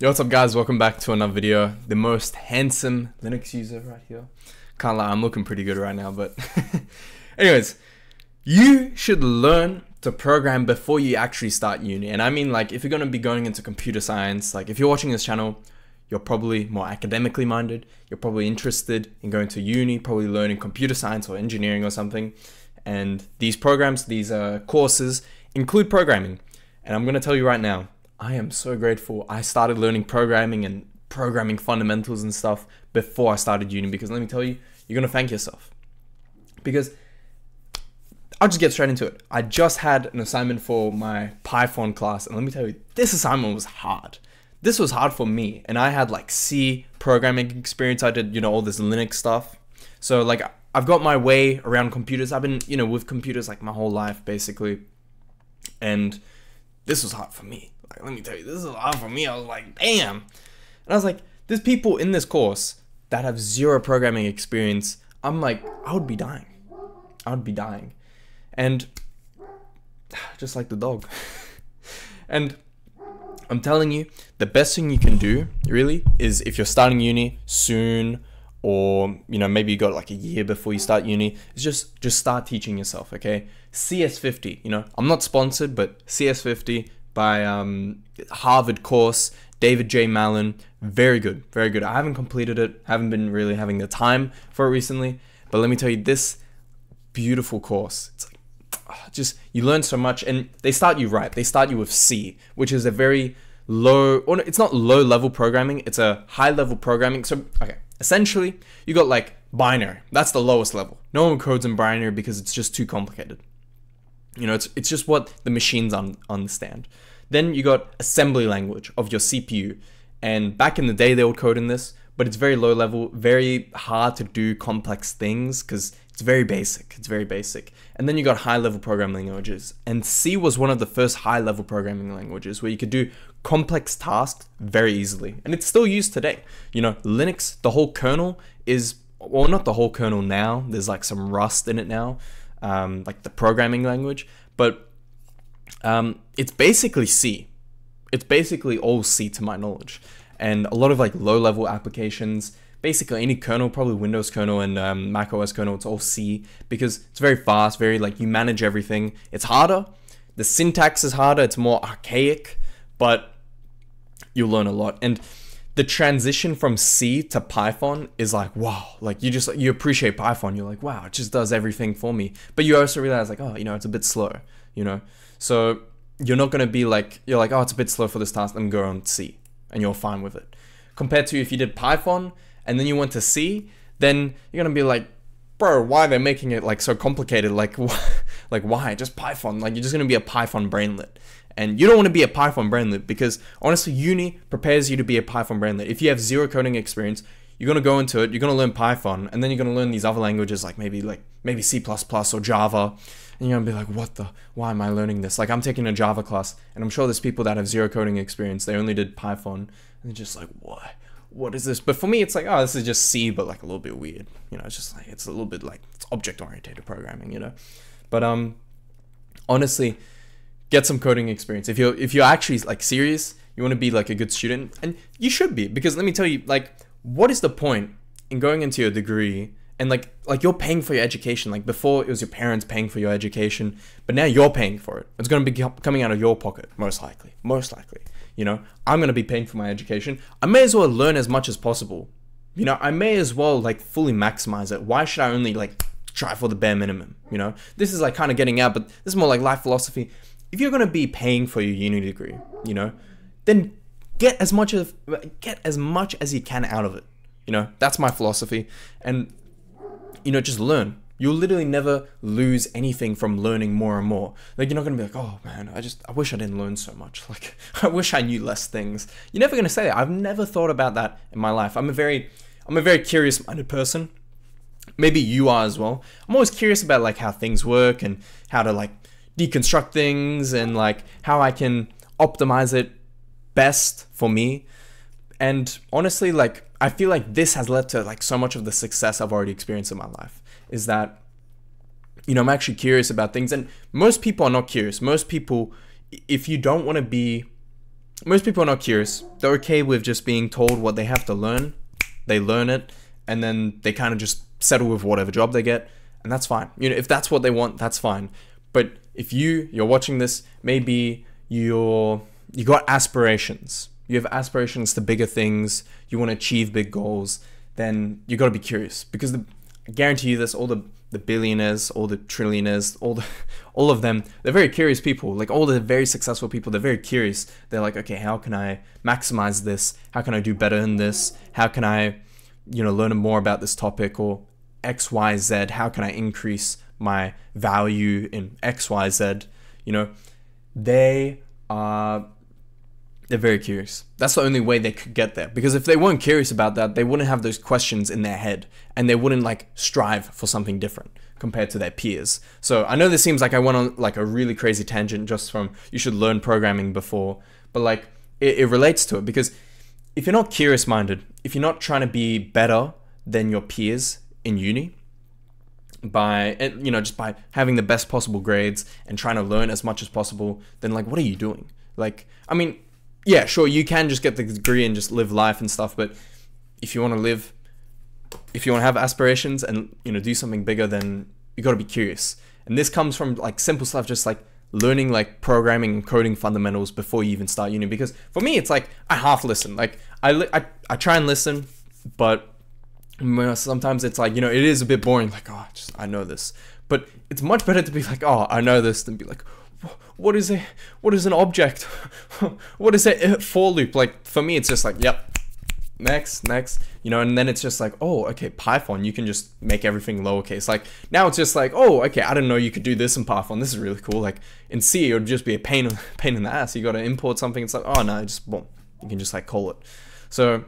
Yo, what's up guys? Welcome back to another video. The most handsome Linux user right here. Can't lie, I'm looking pretty good right now, but anyways, you should learn to program before you actually start uni. And I mean like if you're gonna be going into computer science, like if you're watching this channel, you're probably more academically minded, you're probably interested in going to uni, probably learning computer science or engineering or something. And these programs, these uh, courses include programming. And I'm gonna tell you right now, I am so grateful I started learning programming and programming fundamentals and stuff before I started uni because let me tell you, you're gonna thank yourself. Because I'll just get straight into it. I just had an assignment for my Python class, and let me tell you, this assignment was hard. This was hard for me, and I had like C programming experience. I did, you know, all this Linux stuff. So like I've got my way around computers. I've been, you know, with computers like my whole life basically. And this was hard for me. Like, let me tell you, this is hard for me. I was like, damn. And I was like, there's people in this course that have zero programming experience. I'm like, I would be dying. I would be dying. And just like the dog. and I'm telling you, the best thing you can do, really, is if you're starting uni soon or you know maybe you got like a year before you start uni is just just start teaching yourself okay cs50 you know i'm not sponsored but cs50 by um, Harvard course, David J. Malan. Very good, very good. I haven't completed it, haven't been really having the time for it recently, but let me tell you, this beautiful course, it's like, ah, just, you learn so much, and they start you right. They start you with C, which is a very low, or it's not low level programming, it's a high level programming. So, okay, essentially, you got like binary. That's the lowest level. No one codes in binary because it's just too complicated. You know, it's, it's just what the machines un- understand. Then you got assembly language of your CPU. And back in the day, they would code in this, but it's very low level, very hard to do complex things because it's very basic. It's very basic. And then you got high level programming languages. And C was one of the first high level programming languages where you could do complex tasks very easily. And it's still used today. You know, Linux, the whole kernel is, well, not the whole kernel now, there's like some Rust in it now um, like the programming language, but um, it's basically C. It's basically all C to my knowledge, and a lot of like low level applications. Basically, any kernel, probably Windows kernel and um, Mac OS kernel, it's all C because it's very fast, very like you manage everything. It's harder. The syntax is harder. It's more archaic, but you learn a lot. And the transition from C to Python is like wow, like you just you appreciate Python. You're like wow, it just does everything for me. But you also realize like oh, you know, it's a bit slow, you know. So you're not gonna be like you're like oh, it's a bit slow for this task. Me go on C, and you're fine with it. Compared to if you did Python and then you went to C, then you're gonna be like bro, why are they're making it like so complicated? Like, like why? Just Python. Like you're just gonna be a Python brainlet. And you don't want to be a Python brainlet because honestly, uni prepares you to be a Python brainlet. If you have zero coding experience, you're gonna go into it, you're gonna learn Python, and then you're gonna learn these other languages like maybe like maybe C or Java, and you're gonna be like, what the? Why am I learning this? Like I'm taking a Java class, and I'm sure there's people that have zero coding experience. They only did Python, and they're just like, what? What is this? But for me, it's like, oh, this is just C, but like a little bit weird. You know, it's just like it's a little bit like it's object oriented programming. You know, but um, honestly get some coding experience. If you're if you're actually like serious, you want to be like a good student, and you should be because let me tell you, like, what is the point in going into your degree and like like you're paying for your education? Like before, it was your parents paying for your education, but now you're paying for it. It's going to be coming out of your pocket, most likely, most likely. You know, I'm going to be paying for my education. I may as well learn as much as possible. You know, I may as well like fully maximize it. Why should I only like try for the bare minimum? You know, this is like kind of getting out, but this is more like life philosophy if you're going to be paying for your uni degree, you know, then get as much of get as much as you can out of it. You know, that's my philosophy and you know, just learn. You'll literally never lose anything from learning more and more. Like you're not gonna be like, oh man, I just I wish I didn't learn so much. Like I wish I knew less things. You're never gonna say that. I've never thought about that in my life. I'm a very I'm a very curious minded person. Maybe you are as well. I'm always curious about like how things work and how to like deconstruct things and like how I can optimize it best for me. And honestly, like I feel like this has led to like so much of the success I've already experienced in my life is that you know, I'm actually curious about things and most people are not curious. Most people if you don't want to be most people are not curious. They're okay with just being told what they have to learn. They learn it, and then they kind of just settle with whatever job they get, and that's fine. You know, if that's what they want, that's fine. But if you you're watching this, maybe you're you got aspirations. You have aspirations to bigger things. You want to achieve big goals. Then you got to be curious because the, I guarantee you this: all the the billionaires, all the trillionaires, all the all of them, they're very curious people. Like all the very successful people, they're very curious. They're like, okay, how can I maximize this? How can I do better in this? How can I, you know, learn more about this topic or X, Y, Z? How can I increase my value in X, Y, Z? You know, they are they're very curious. That's the only way they could get there. Because if they weren't curious about that, they wouldn't have those questions in their head and they wouldn't like strive for something different compared to their peers. So I know this seems like I went on like a really crazy tangent just from you should learn programming before, but like it, it relates to it because if you're not curious minded, if you're not trying to be better than your peers in uni, by eh, you know just by having the best possible grades and trying to learn as much as possible then like what are you doing like i mean yeah, sure, you can just get the degree and just live life and stuff, but if you want to live, if you want to have aspirations and you know do something bigger, then you got to be curious. And this comes from like simple stuff, just like learning like programming and coding fundamentals before you even start uni. Because for me, it's like I half listen. Like I li- I, I try and listen, but sometimes it's like you know it is a bit boring. Like oh, just I know this, but it's much better to be like oh I know this than be like what is a what is an object? what is a for loop? Like for me, it's just like yep, next, next, you know, and then it's just like oh okay, Python, you can just make everything lowercase. Like now it's just like oh okay, I didn't know you could do this in Python. This is really cool. Like in C, it would just be a pain pain in the ass. You got to import something. It's like oh no, just boom, you can just like call it. So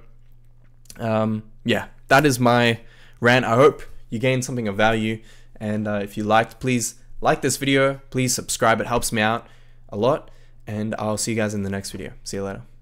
um, yeah, that is my rant. I hope you gained something of value, and uh, if you liked, please like this video, please subscribe, it helps me out a lot, and I'll see you guys in the next video. See you later.